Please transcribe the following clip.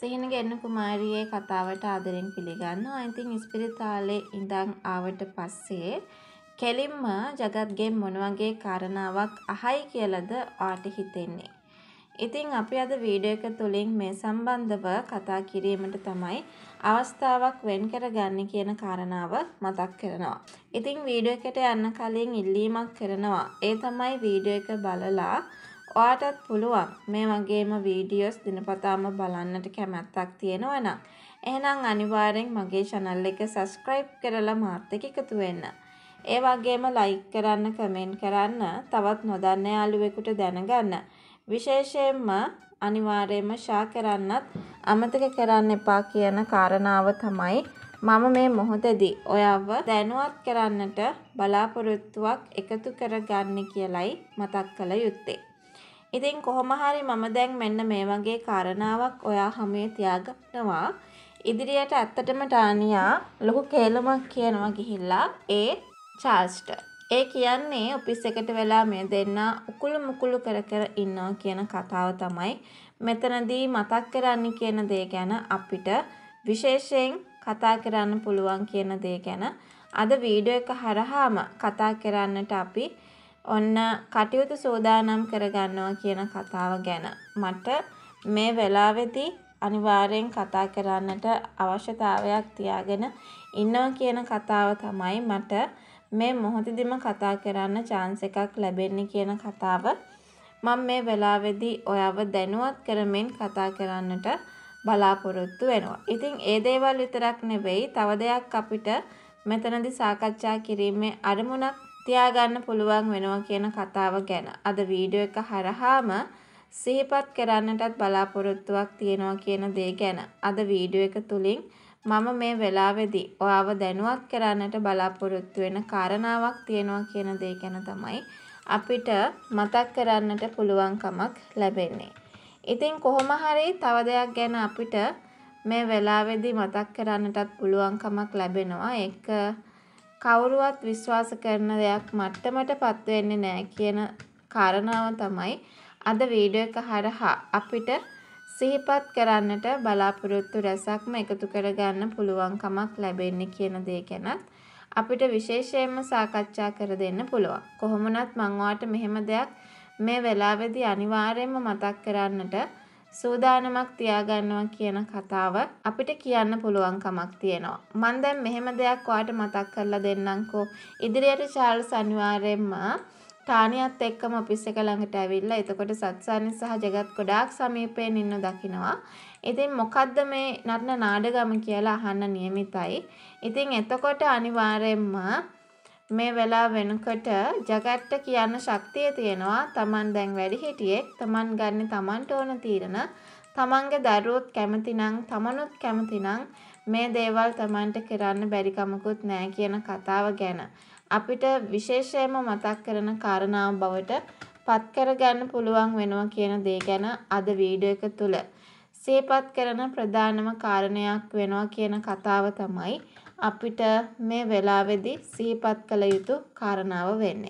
සිහිනගෙන්න කුමාරියේ කතාවට ආදරෙන් පිළිගන්නවා. ඉතින් ඉස්පිරිතාලේ ඉඳන් ආවට පස්සේ කෙලින්ම ජගත්ගෙන් මොන වගේ කාරණාවක් අහයි කියලාද ඔයාට හිතෙන්නේ? ඉතින් අපි අද වීඩියෝ එක තුලින් මේ සම්බන්ධව කතා කිරීමට තමයි අවස්ථාවක් වෙන් කරගන්නේ කියන කාරණාව මතක් කරනවා. ඉතින් වීඩියෝ එකට යන්න කලින් ඉල්ලීමක් කරනවා. ඒ තමයි වීඩියෝ එක බලලා ඔයාටත් පුළුවන් මේ වගේම වීඩියෝස් දිනපතාම බලන්නට කැමැත්තක් තියෙනවා නම් එහෙනම් අනිවාර්යෙන් මගේ channel එක subscribe කරලා මාත් එක්ක එකතු වෙන්න. ඒ වගේම like කරන්න, comment කරන්න, තවත් නොදන්න යාළුවෙකුට දැනගන්න. විශේෂයෙන්ම අනිවාර්යයෙන්ම share කරන්නත් අමතක කරන්න එපා කියන කාරණාව තමයි මම මේ මොහොතේදී ඔයාව දැනුවත් කරන්නට බලාපොරොත්තුවක් එකතු කරගන්නේ කියලයි මතක් කළ යුත්තේ. ඉතින් කොහොම හරි මම දැන් මෙන්න මේ වගේ කාරණාවක් ඔයා හමුවේ තියාගන්නවා. ඉදිරියට ඇත්තටම ටානියා ලොකු කේලමක් කියනවා ගිහිල්ලා ඒ චාල්ස්ට. ඒ කියන්නේ ඔෆිස් එකට වෙලා මේ දෙන්නා උකුළු මුකුළු කර කර ඉන්නවා කියන කතාව තමයි මෙතනදී මතක් කරන්න කියන දේ ගැන අපිට විශේෂයෙන් කතා කරන්න පුළුවන් කියන දේ ගැන අද වීඩියෝ එක හරහාම කතා කරන්නට අපි ඔන්න කටයුතු සූදානම් කරගන්නවා කියන කතාව ගැන මට මේ වෙලාවේදී අනිවාර්යෙන් කතා කරන්නට අවශ්‍යතාවයක් තියාගෙන ඉන්නවා කියන කතාව තමයි මට මේ මොහොතේදීම කතා කරන්න chance එකක් ලැබෙන්නේ කියන කතාව මම මේ වෙලාවේදී ඔයාව දැනුවත් කරමින් කතා කරන්නට බලාපොරොත්තු වෙනවා. ඉතින් ඒ දේවල් විතරක් නෙවෙයි තව දෙයක් අපිට මෙතනදී සාකච්ඡා කිරීමේ අරමුණක් තියාගන්න පුළුවන් වෙනවා කියන කතාව ගැන අද වීඩියෝ එක හරහාම සිහිපත් කරන්නටත් බලාපොරොත්තුවක් තියෙනවා කියන දේ ගැන අද වීඩියෝ එක තුලින් මම මේ වෙලාවේදී ඔයාව දැනුවත් කරන්නට බලාපොරොත්තු වෙන කාරණාවක් තියෙනවා කියන දේ ගැන තමයි අපිට මතක් කරන්නට පුළුවන්කමක් ලැබෙන්නේ. ඉතින් කොහොම හරි තව දෙයක් ගැන අපිට මේ වෙලාවේදී මතක් කරන්නටත් පුළුවන්කමක් ලැබෙනවා. ඒක කවුරුවත් විශ්වාස කරන දෙයක් මට්ටමට පත් වෙන්නේ නැහැ කියන කාරණාව තමයි අද වීඩියෝ එක හරහා අපිට සිහිපත් කරන්නට බලාපොරොත්තු රැසක්ම එකතු කරගන්න පුළුවන්කමක් ලැබෙන්නේ කියන දේ ගැනත් අපිට විශේෂයෙන්ම සාකච්ඡා කර දෙන්න පුළුවන්. කොහොමුණත් මම ඔයාලට මෙහෙම දෙයක් මේ වෙලාවේදී අනිවාර්යයෙන්ම මතක් කරන්නට සූදානමක් තියාගන්නවා කියන කතාව අපිට කියන්න පුළුවන්කමක් තියෙනවා. මම දැන් මෙහෙම දෙයක් ඔයාලට මතක් කරලා දෙන්නම්කෝ. ඉදිරියට චාල්ස් අනිවාර්යයෙන්ම ටානියත් එක්කම ඔෆිස් එක ළඟට ඇවිල්ලා එතකොට සත්සානි සහ ජගත් ගොඩාක් සමීපයෙන් ඉන්න දකිනවා. ඉතින් මොකද්ද මේ නටන නාඩගම කියලා අහන්න නියමිතයි. ඉතින් එතකොට අනිවාර්යයෙන්ම මේ වෙලාව වෙනකොට ජගත්ට කියන්න ශක්තිය තියෙනවා. තමන් දැන් වැඩිහිටියෙක් තමන් ගන්න තමන්ට ඕන තීරණ. තමන්ගේ දරුවොත් කැමතිනම් තමනුත් කැමතිනම් මේ දේවල් තමන්ට කරන්න බැරි කමකුත් නැහැ කියන කතාව ගැන. අපිට විශේෂයෙන්ම මතක් කරන කාරණාව බවට පත් කරගන්න පුළුවන් වෙනවා කියන දේ ගැන අද වීඩියෝ එක තුල සිහිපත් කරන ප්‍රධානම කාරණයක් වෙනවා කියන කතාව තමයි අපිට මේ වෙලාවේදී සිහිපත් කළ යුතු කාරණාව වෙන්නේ.